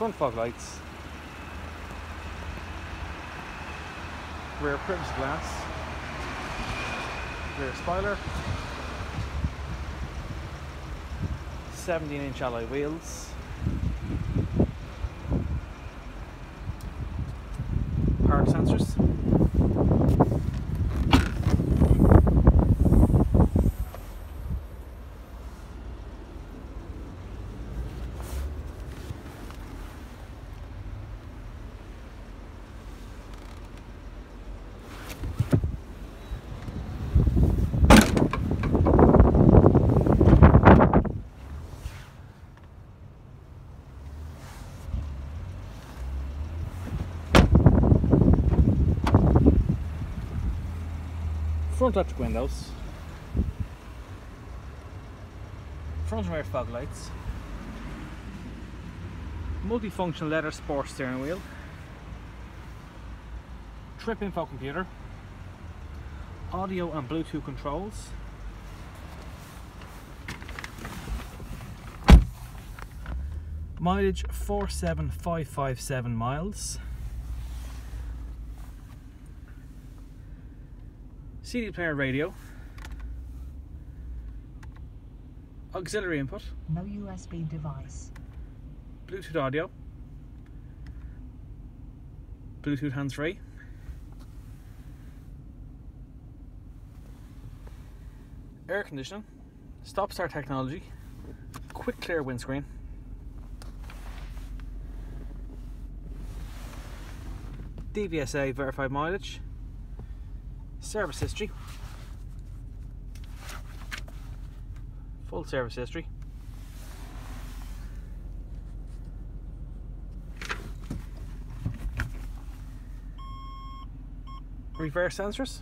front fog lights, rear privacy glass, rear spoiler, 17 inch alloy wheels, park sensors. Front electric windows, front rear fog lights, multifunctional leather sports steering wheel, trip info computer, audio and Bluetooth controls, mileage 47557 miles. CD player radio, auxiliary input, No USB device. Bluetooth audio, Bluetooth hands free, air conditioning, stop start technology, quick clear windscreen, DVSA verified mileage, service history, full service history. Reverse sensors.